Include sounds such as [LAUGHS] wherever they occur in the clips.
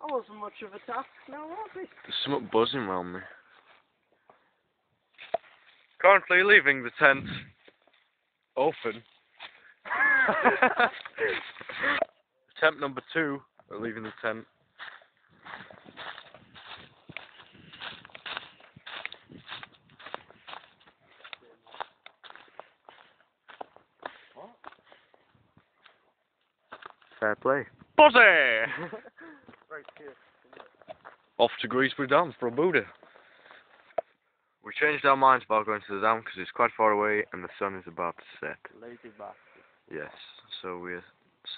That wasn't much of a task now, was it? There's something buzzing around me. Currently leaving the tent open. [LAUGHS] Attempt number two at leaving the tent. Fair play. Buzzy! [LAUGHS] right here. Off to Greasbrough Dam for a Buddha. We changed our minds about going to the dam because it's quite far away and the sun is about to set. Lazy bastard. Yes, so we're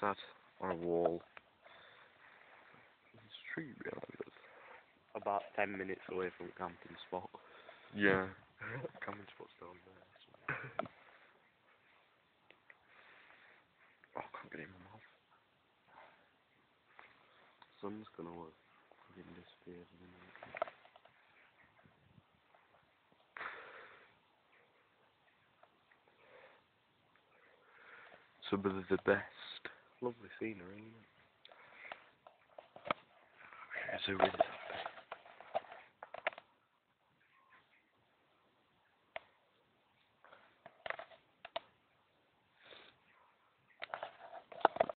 sat on a wall. There's a tree behind us. About ten minutes away from camping spot. Yeah. [LAUGHS] Camping spot's down there. [LAUGHS] Oh, I can't get it in my mouth. Sun's gonna uh, fucking disappear in a minute. Some of the best. Lovely scenery, isn't it?